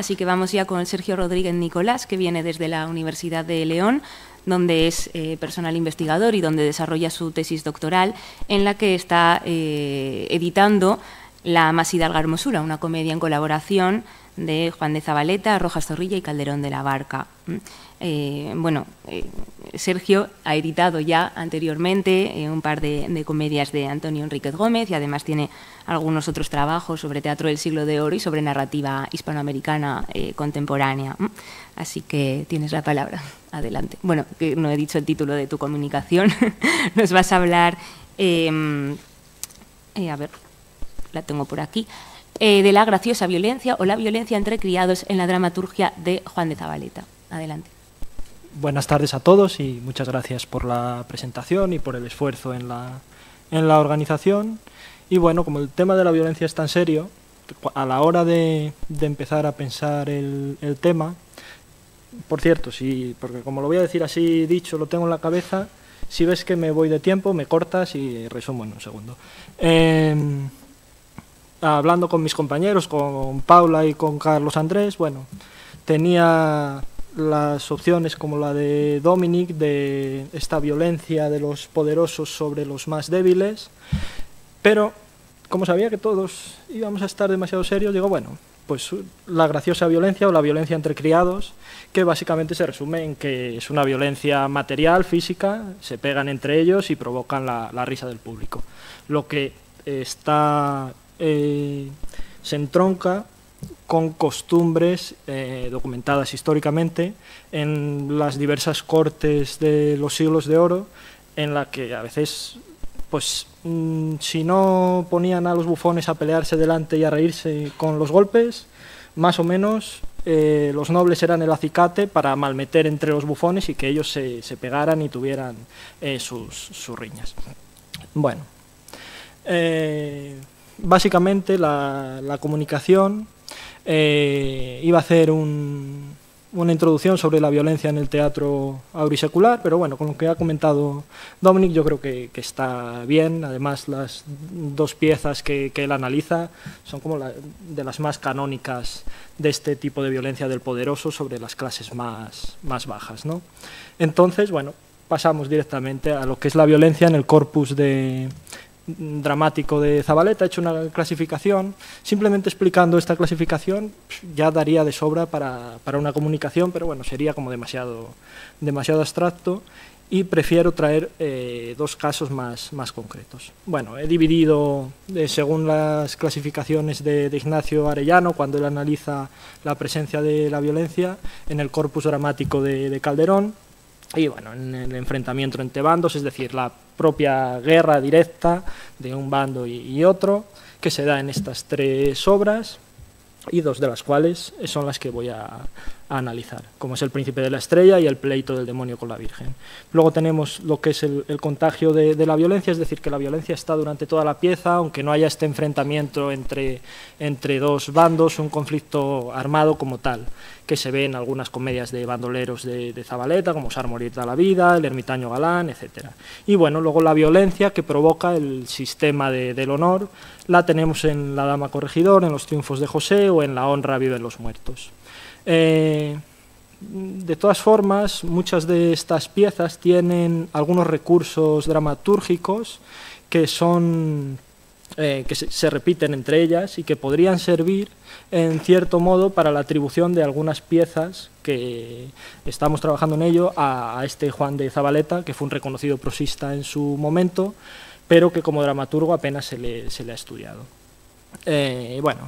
Así que vamos ya con Sergio Rodríguez Nicolás, que viene desde la Universidad de León, donde es eh, personal investigador y donde desarrolla su tesis doctoral, en la que está eh, editando La Masida Hermosura, una comedia en colaboración de Juan de Zabaleta, Rojas Zorrilla y Calderón de la Barca. Eh, bueno, eh, Sergio ha editado ya anteriormente eh, un par de, comedias de Antonio Enríquez Gómez y además tiene algunos otros trabajos sobre teatro del siglo de oro y sobre narrativa hispanoamericana contemporánea. Así que tienes la palabra. Adelante. Bueno, que no he dicho el título de tu comunicación. Nos vas a hablar. Em, a ver, la tengo por aquí. De la graciosa violencia o la violencia entre criados en la dramaturgia de Juan de Zabaleta. Adelante. Buenas tardes a todos y muchas gracias por la presentación y por el esfuerzo en la, en la organización. Y bueno, como el tema de la violencia es tan serio, a la hora de, de empezar a pensar el, el, tema, por cierto, sí, porque como lo voy a decir así dicho, lo tengo en la cabeza, si ves que me voy de tiempo, me cortas y resumo en un segundo. Eh, hablando con mis compañeros, con Paula y con Carlos Andrés, bueno, tenía las opciones como la de Dominic, de esta violencia de los poderosos sobre los más débiles, pero como sabía que todos íbamos a estar demasiado serios, digo, bueno, pues la graciosa violencia o la violencia entre criados, que básicamente se resume en que es una violencia material, física, se pegan entre ellos y provocan la, risa del público. Lo que está, eh, se entronca con costumbres eh, documentadas históricamente en las diversas cortes de los siglos de oro, en la que a veces, pues, mm, si no ponían a los bufones a pelearse delante y a reírse con los golpes, más o menos eh, los nobles eran el acicate para malmeter entre los bufones y que ellos se, pegaran y tuvieran sus, riñas. Bueno, básicamente la, la comunicación eh, iba a hacer un, una introducción sobre la violencia en el teatro aurisecular, pero bueno, con lo que ha comentado Dominic yo creo que, que está bien. Además, las dos piezas que, que él analiza son como la, de las más canónicas de este tipo de violencia del poderoso sobre las clases más, más bajas. ¿no? Entonces, bueno, pasamos directamente a lo que es la violencia en el corpus de, dramático de Zabaleta, ha hecho una clasificación. Simplemente explicando esta clasificación ya daría de sobra para, para, una comunicación, pero bueno, sería como demasiado, demasiado abstracto y prefiero traer eh, dos casos más, más concretos. Bueno, he dividido, eh, según las clasificaciones de, Ignacio Arellano, cuando él analiza la presencia de la violencia, en el corpus dramático de Calderón, y bueno, en el enfrentamiento entre bandos, es decir, la propia guerra directa de un bando y, otro, que se da en estas tres obras, y dos de las cuales son las que voy a, analizar, como es el príncipe de la estrella y el pleito del demonio con la Virgen. Luego tenemos lo que es el, contagio de, la violencia, es decir, que la violencia está durante toda la pieza, aunque no haya este enfrentamiento entre, entre dos bandos, un conflicto armado como tal, que se ve en algunas comedias de bandoleros de, Zabaleta, como Sar morir da la vida, El ermitaño galán, etc. Y bueno, luego la violencia que provoca el sistema de, del honor, la tenemos en La Dama Corregidor, en Los Triunfos de José o en La Honra viven los muertos. Eh, de todas formas, muchas de estas piezas tienen algunos recursos dramatúrgicos que son eh, que se, repiten entre ellas y que podrían servir en cierto modo para la atribución de algunas piezas que estamos trabajando en ello a, a este Juan de Zabaleta, que fue un reconocido prosista en su momento, pero que como dramaturgo apenas se le, se le ha estudiado. Eh, bueno,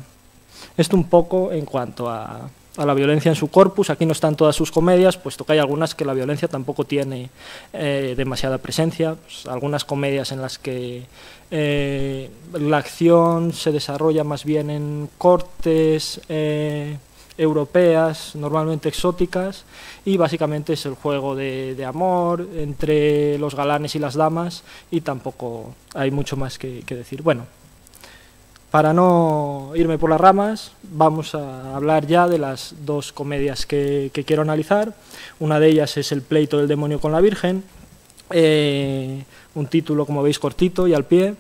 esto un poco en cuanto a, a la violencia en su corpus. Aquí no están todas sus comedias, puesto que hay algunas que la violencia tampoco tiene eh, demasiada presencia. Pues, algunas comedias en las que eh, la acción se desarrolla más bien en cortes eh, europeas, normalmente exóticas, y básicamente es el juego de, amor entre los galanes y las damas, y tampoco hay mucho más que, que decir. Bueno, para no irme por las ramas, vamos a hablar ya de las dos comedias que, quiero analizar. Una de ellas es El pleito del demonio con la Virgen, eh, un título, como veis, cortito y al pie.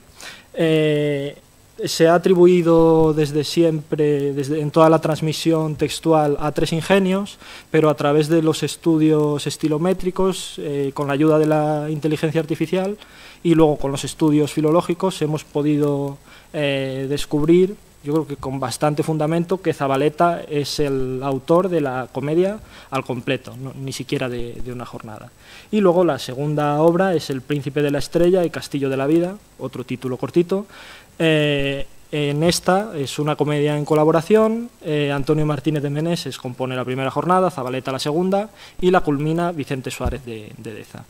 Eh, se ha atribuido desde siempre, desde, en toda la transmisión textual, a tres ingenios, pero a través de los estudios estilométricos, eh, con la ayuda de la inteligencia artificial y luego con los estudios filológicos, hemos podido eh, descubrir, yo creo que con bastante fundamento, que Zabaleta es el autor de la comedia al completo, ni siquiera de, una jornada. Y luego la segunda obra es El Príncipe de la Estrella y Castillo de la Vida, otro título cortito, eh, en esta es una comedia en colaboración, eh, Antonio Martínez de Meneses compone la primera jornada, Zabaleta la segunda y la culmina Vicente Suárez de, Deza.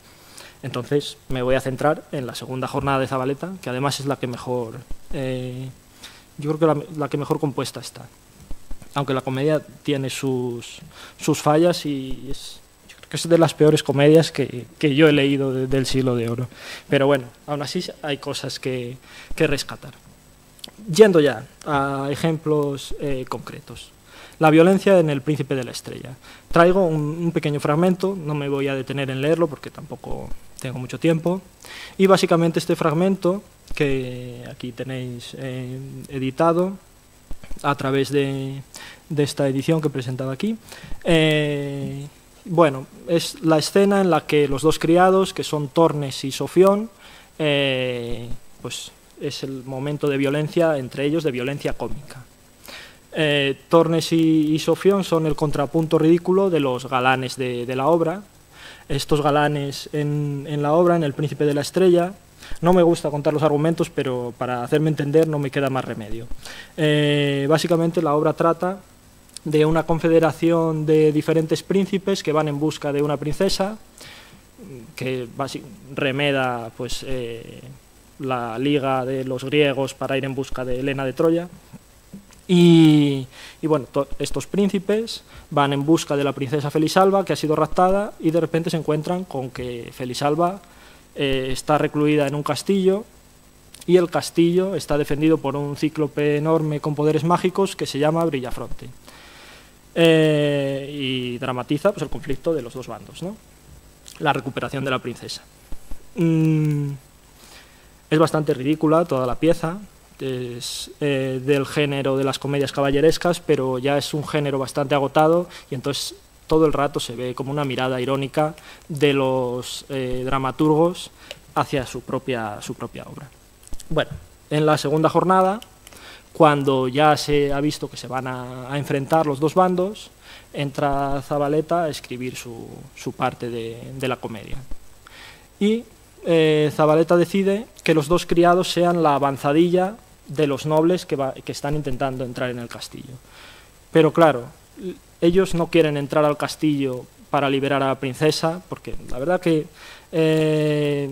Entonces me voy a centrar en la segunda jornada de Zabaleta, que además es la que mejor, eh, yo creo que la, que mejor compuesta está. Aunque la comedia tiene sus, sus fallas y es, que es de las peores comedias que, que yo he leído del siglo de oro. Pero bueno, aún así hay cosas que, que rescatar. Yendo ya a ejemplos eh, concretos. La violencia en El Príncipe de la Estrella. Traigo un, pequeño fragmento, no me voy a detener en leerlo porque tampoco tengo mucho tiempo. Y básicamente este fragmento, que aquí tenéis eh, editado a través de, esta edición que presentaba aquí, eh, bueno, es la escena en la que los dos criados, que son Tornes y Sofión, pues es el momento de violencia entre ellos, de violencia cómica. Eh, Tornes y, Sofión son el contrapunto ridículo de los galanes de, la obra. Estos galanes en, la obra, en El Príncipe de la Estrella, no me gusta contar los argumentos, pero para hacerme entender no me queda más remedio. Eh, básicamente la obra trata de una confederación de diferentes príncipes que van en busca de una princesa, que remeda pues, eh, la liga de los griegos para ir en busca de Helena de Troya. Y, bueno, estos príncipes van en busca de la princesa Felisalba, que ha sido raptada, y de repente se encuentran con que Felisalba eh, está recluida en un castillo, y el castillo está defendido por un cíclope enorme con poderes mágicos que se llama Brillafronte. Eh, y dramatiza pues, el conflicto de los dos bandos, ¿no? la recuperación de la princesa. Mm, es bastante ridícula toda la pieza, es eh, del género de las comedias caballerescas, pero ya es un género bastante agotado y entonces todo el rato se ve como una mirada irónica de los eh, dramaturgos hacia su propia, su propia obra. Bueno, en la segunda jornada, cuando ya se ha visto que se van a, enfrentar los dos bandos, entra Zabaleta a escribir su, parte de, de la comedia. Y eh, Zabaleta decide que los dos criados sean la avanzadilla de los nobles que, están intentando entrar en el castillo. Pero claro, ellos no quieren entrar al castillo para liberar a la princesa, porque la verdad que eh,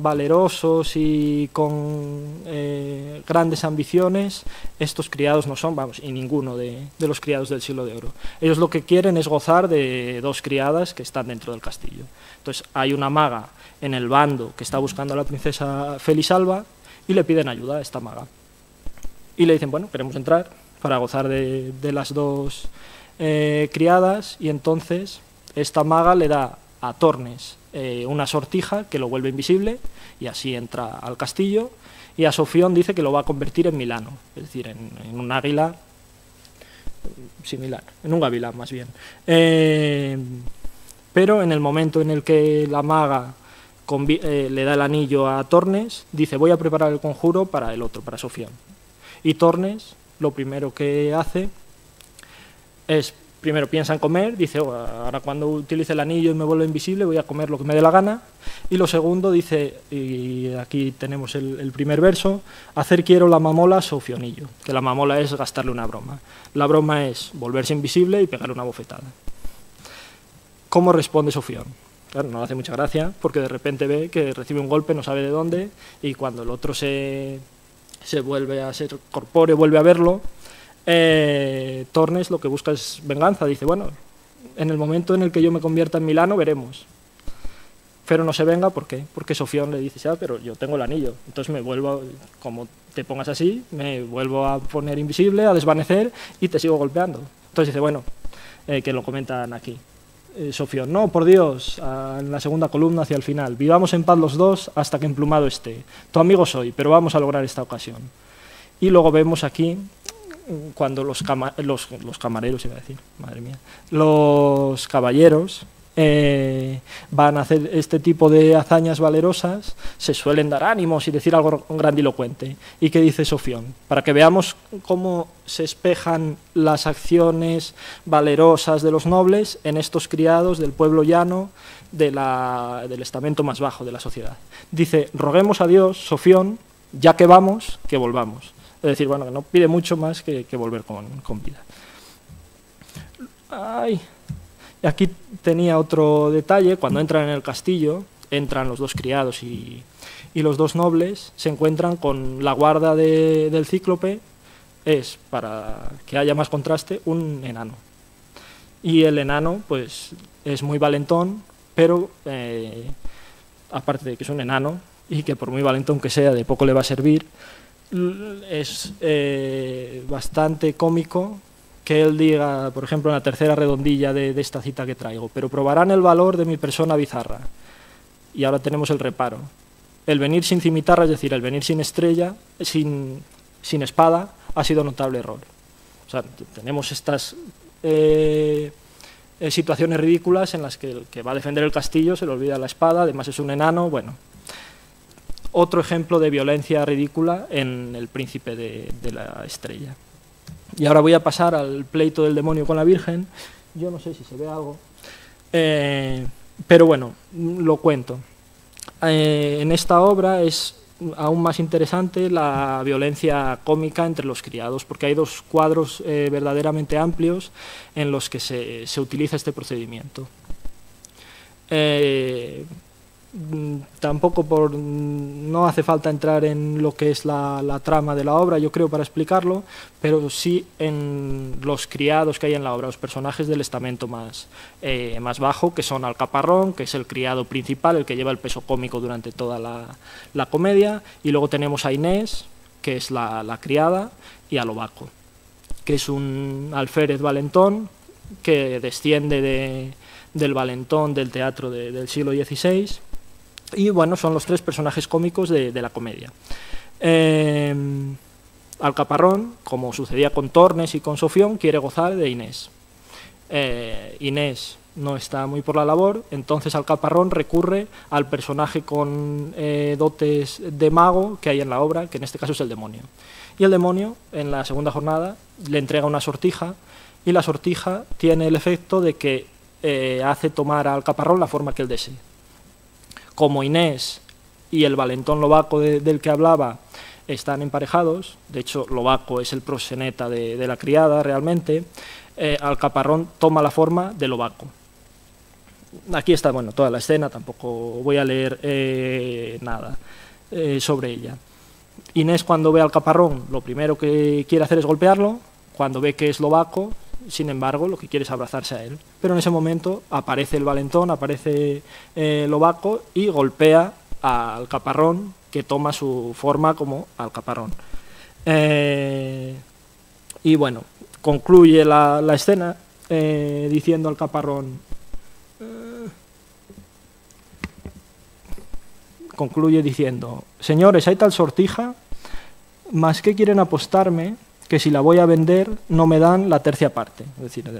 valerosos y con eh, grandes ambiciones, estos criados no son, vamos, y ninguno de, los criados del siglo de oro. Ellos lo que quieren es gozar de dos criadas que están dentro del castillo. Entonces hay una maga en el bando que está buscando a la princesa Felisalba y le piden ayuda a esta maga. Y le dicen, bueno, queremos entrar para gozar de, las dos eh, criadas y entonces esta maga le da a Tornes eh, una sortija que lo vuelve invisible y así entra al castillo y a Sofión dice que lo va a convertir en Milano, es decir, en, un águila similar, en un gavilán más bien. Eh, pero en el momento en el que la maga eh, le da el anillo a Tornes, dice voy a preparar el conjuro para el otro, para Sofión. Y Tornes lo primero que hace es, primero piensa en comer, dice oh, ahora cuando utilice el anillo y me vuelvo invisible voy a comer lo que me dé la gana. Y lo segundo dice, y aquí tenemos el, primer verso, hacer quiero la mamola Sofionillo, que la mamola es gastarle una broma. La broma es volverse invisible y pegar una bofetada. ¿Cómo responde Sofión? Claro, no le hace mucha gracia porque de repente ve que recibe un golpe, no sabe de dónde, y cuando el otro se, se vuelve a ser corpóreo, vuelve a verlo, eh, Tornes lo que busca es venganza. Dice, bueno, en el momento en el que yo me convierta en Milano veremos. Pero no se venga, ¿por qué? Porque Sofión le dice, ah, pero yo tengo el anillo. Entonces me vuelvo, como te pongas así, me vuelvo a poner invisible, a desvanecer y te sigo golpeando. Entonces dice, bueno, eh, que lo comentan aquí. Eh, Sofión, no, por Dios, en la segunda columna hacia el final, vivamos en paz los dos hasta que emplumado esté. Tu amigo soy, pero vamos a lograr esta ocasión. Y luego vemos aquí cuando los, los, los, camareros, iba a decir, madre mía, los caballeros eh, van a hacer este tipo de hazañas valerosas, se suelen dar ánimos y decir algo grandilocuente. ¿Y qué dice Sofión? Para que veamos cómo se espejan las acciones valerosas de los nobles en estos criados del pueblo llano de del estamento más bajo de la sociedad. Dice, roguemos a Dios, Sofión, ya que vamos, que volvamos. Es decir, bueno, que no pide mucho más que, volver con, vida. Ay, aquí tenía otro detalle, cuando entran en el castillo, entran los dos criados y, los dos nobles, se encuentran con la guarda del cíclope, es, para que haya más contraste, un enano. Y el enano, pues, es muy valentón, pero, eh, aparte de que es un enano, y que por muy valentón que sea, de poco le va a servir, es eh, bastante cómico que él diga, por ejemplo, en la tercera redondilla de, esta cita que traigo, pero probarán el valor de mi persona bizarra. Y ahora tenemos el reparo. El venir sin cimitarra, es decir, el venir sin estrella, sin, sin espada, ha sido notable error. Tenemos estas eh, eh, situaciones ridículas en las que el que va a defender el castillo se le olvida la espada, además es un enano, bueno. Otro ejemplo de violencia ridícula en el príncipe de la estrella. Y ahora voy a pasar al pleito del demonio con la Virgen. Yo no sé si se ve algo. Eh, pero bueno, lo cuento. Eh, en esta obra es aún más interesante la violencia cómica entre los criados, porque hay dos cuadros eh, verdaderamente amplios en los que se, se utiliza este procedimiento. Tampoco por mm, no hace falta entrar en lo que es la, trama de la obra, yo creo, para explicarlo, pero sí en los criados que hay en la obra, los personajes del estamento más, eh, más bajo, que son Alcaparrón, que es el criado principal, el que lleva el peso cómico durante toda la, comedia, y luego tenemos a Inés, que es la, criada, y a Lobaco, que es un alférez valentón que desciende del valentón del teatro del siglo XVI y bueno, son los tres personajes cómicos de, la comedia. Eh, Alcaparrón, como sucedía con Tornes y con Sofión, quiere gozar de Inés. Eh, Inés no está muy por la labor, entonces Alcaparrón recurre al personaje con eh, dotes de mago que hay en la obra, que en este caso es el demonio. Y el demonio, en la segunda jornada, le entrega una sortija y la sortija tiene el efecto de que hace tomar a Alcaparrón la forma que él desee como Inés y el valentón Lobaco del que hablaba están emparejados, de hecho Lobaco es el proseneta de, la criada realmente, eh, Alcaparrón toma la forma de Lobaco. Aquí está bueno, toda la escena, tampoco voy a leer eh, nada eh, sobre ella. Inés cuando ve al Alcaparrón lo primero que quiere hacer es golpearlo, cuando ve que es Lobaco sin embargo, lo que quiere es abrazarse a él. Pero en ese momento aparece el valentón, aparece eh, Obaco y golpea al caparrón, que toma su forma como al caparrón. Eh, y bueno, concluye la, escena eh, diciendo al caparrón, concluye diciendo, señores, hay tal sortija, más que quieren apostarme que si la voy a vender no me dan la tercia parte. Es decir,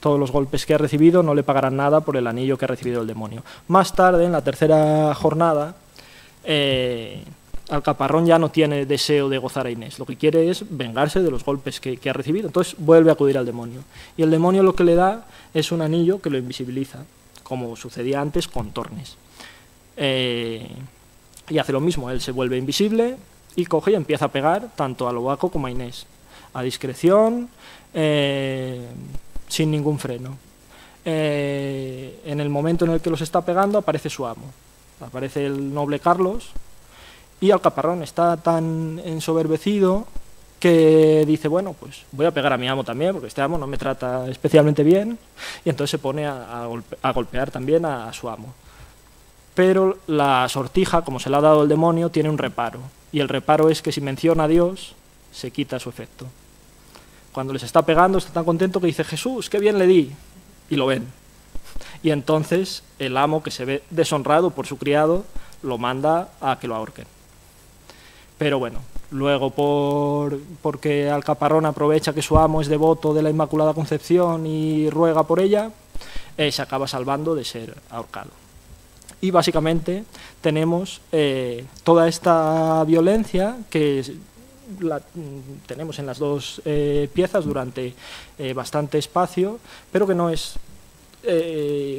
todos los golpes que ha recibido no le pagarán nada por el anillo que ha recibido el demonio. Más tarde, en la tercera jornada, eh, Alcaparrón ya no tiene deseo de gozar a Inés, lo que quiere es vengarse de los golpes que, ha recibido, entonces vuelve a acudir al demonio. Y el demonio lo que le da es un anillo que lo invisibiliza, como sucedía antes con Tornes. Eh, y hace lo mismo, él se vuelve invisible, y coge y empieza a pegar tanto a Lobaco como a Inés, a discreción, eh, sin ningún freno. Eh, en el momento en el que los está pegando aparece su amo, aparece el noble Carlos y Alcaparrón está tan ensoberbecido que dice, bueno, pues voy a pegar a mi amo también, porque este amo no me trata especialmente bien, y entonces se pone a, golpear también a, su amo. Pero la sortija, como se le ha dado el demonio, tiene un reparo, y el reparo es que si menciona a Dios, se quita su efecto. Cuando les está pegando, está tan contento que dice, Jesús, qué bien le di. Y lo ven. Y entonces el amo, que se ve deshonrado por su criado, lo manda a que lo ahorquen. Pero bueno, luego por, porque Alcaparrón aprovecha que su amo es devoto de la Inmaculada Concepción y ruega por ella, eh, se acaba salvando de ser ahorcado. Y básicamente tenemos eh, toda esta violencia que la tenemos en las dos eh, piezas durante bastante espacio, pero que no es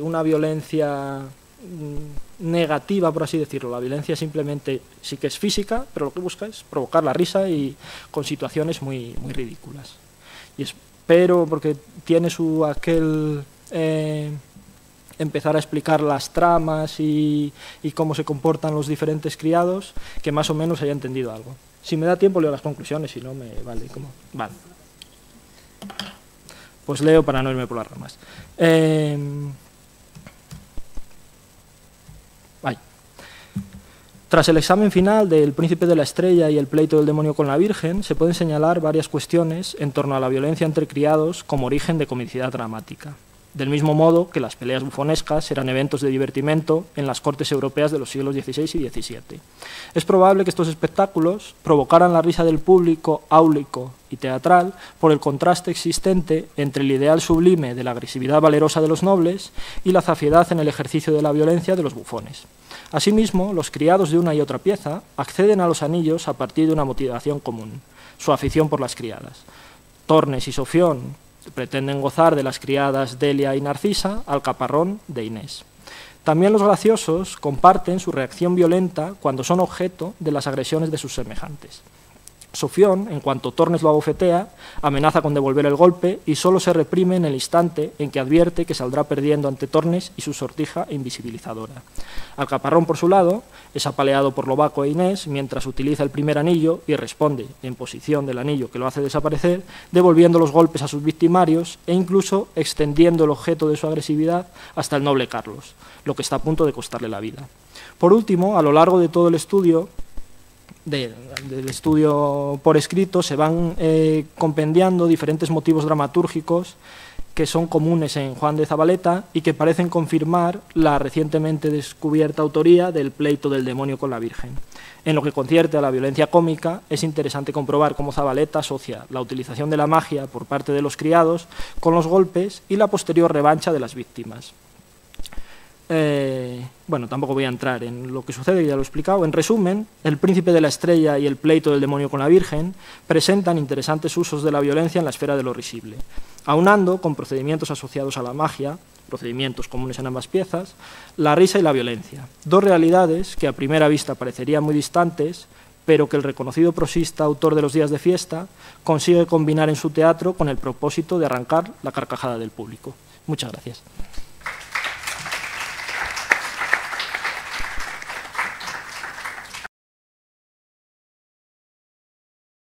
una violencia mm, negativa, por así decirlo. La violencia simplemente sí que es física, pero lo que busca es provocar la risa y con situaciones muy, muy ridículas. Y espero, porque tiene su aquel eh, empezar a explicar las tramas y, cómo se comportan los diferentes criados, que más o menos haya entendido algo. Si me da tiempo leo las conclusiones, si no me vale. como Vale. Pues leo para no irme por las ramas. Eh, Tras el examen final del Príncipe de la Estrella y el pleito del demonio con la Virgen, se pueden señalar varias cuestiones en torno a la violencia entre criados como origen de comicidad dramática del mismo modo que las peleas bufonescas eran eventos de divertimento en las cortes europeas de los siglos XVI y XVII. Es probable que estos espectáculos provocaran la risa del público áulico y teatral por el contraste existente entre el ideal sublime de la agresividad valerosa de los nobles y la zafiedad en el ejercicio de la violencia de los bufones. Asimismo, los criados de una y otra pieza acceden a los anillos a partir de una motivación común, su afición por las criadas. Tornes y Sofión, pretenden gozar de las criadas Delia y Narcisa al caparrón de Inés. También los graciosos comparten su reacción violenta cuando son objeto de las agresiones de sus semejantes. Sofión, en cuanto Tornes lo abofetea, amenaza con devolver el golpe y solo se reprime en el instante en que advierte que saldrá perdiendo ante Tornes y su sortija invisibilizadora. Alcaparrón, por su lado, es apaleado por Lobaco e Inés mientras utiliza el primer anillo y responde en posición del anillo que lo hace desaparecer, devolviendo los golpes a sus victimarios e incluso extendiendo el objeto de su agresividad hasta el noble Carlos, lo que está a punto de costarle la vida. Por último, a lo largo de todo el estudio, del estudio por escrito se van eh, compendiando diferentes motivos dramatúrgicos que son comunes en Juan de Zabaleta y que parecen confirmar la recientemente descubierta autoría del pleito del demonio con la Virgen. En lo que concierne a la violencia cómica, es interesante comprobar cómo Zabaleta asocia la utilización de la magia por parte de los criados con los golpes y la posterior revancha de las víctimas. Eh, bueno, tampoco voy a entrar en lo que sucede, ya lo he explicado. En resumen, El Príncipe de la Estrella y El Pleito del Demonio con la Virgen presentan interesantes usos de la violencia en la esfera de lo risible, aunando con procedimientos asociados a la magia, procedimientos comunes en ambas piezas, la risa y la violencia, dos realidades que a primera vista parecerían muy distantes, pero que el reconocido prosista, autor de los días de fiesta, consigue combinar en su teatro con el propósito de arrancar la carcajada del público. Muchas gracias.